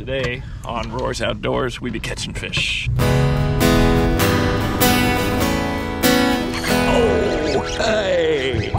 Today on Rohrs Outdoors, we be catching fish. Oh, hey!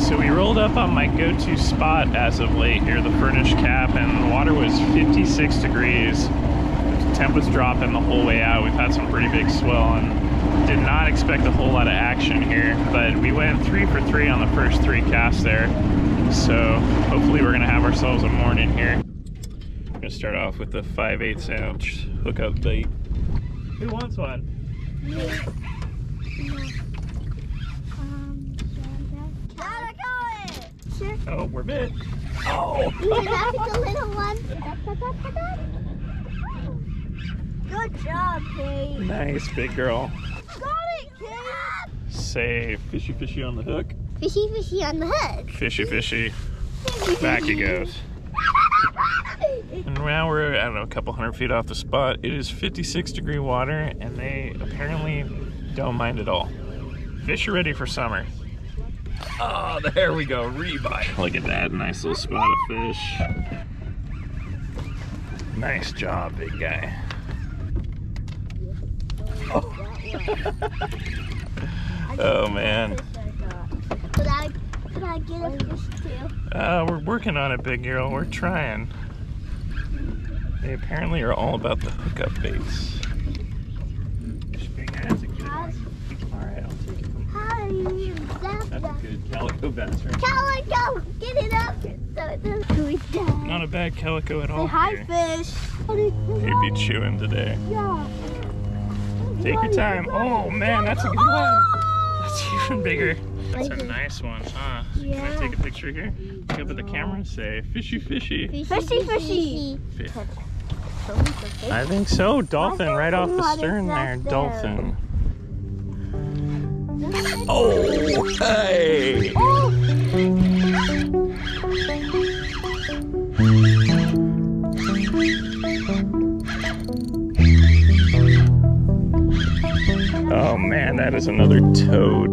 So we rolled up on my go-to spot as of late here, the Furnish Cap, and the water was 56 degrees. The temp was dropping the whole way out. We've had some pretty big swell and did not expect a whole lot of action here, but we went three for three on the first three casts there. So hopefully we're gonna have ourselves a morning here. I'm gonna start off with the 5 8 ounce hookup bait. Who wants one? Um, gotta go it. Sure. Oh, we're bit. Oh! You can have the little one. Good job, Kate. Nice, big girl. Got it, Kate. Say fishy fishy on the hook. Fishy, fishy on the hook. Fishy fishy. Back he goes. And now we're, I don't know, a couple hundred feet off the spot. It is 56 degree water, and they apparently don't mind at all. Fish are ready for summer. Oh, there we go, rebite. Look at that, nice little spot of fish. Nice job, big guy. Oh, man. Could I, could I get a fish too? Uh, we're working on it, big girl. We're trying. They apparently are all about the hookup baits. That's good. All right, I'll take it from Hi, That's a good calico bass right Calico, get it up so it doesn't go down. Not a bad calico at all. Say hi, here. fish. He'd be chewing today. Yeah. Take your time. Oh man, that's a good one. That's even bigger. That's a nice one, huh? Can I take a picture here? Look up at the camera and say, fishy, fishy. Fishy, fishy. Fish. I think so. Dolphin I right off the stern there. there. Dolphin. Oh, Oh man, that is another toad.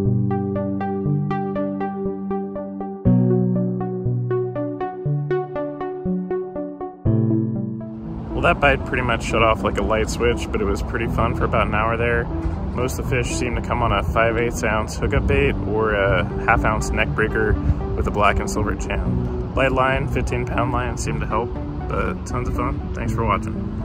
Well, that bite pretty much shut off like a light switch, but it was pretty fun for about an hour there. Most of the fish seemed to come on a 5 8 ounce hookup bait or a half ounce neck breaker with a black and silver jam. Light line, 15 pound line seemed to help, but tons of fun. Thanks for watching.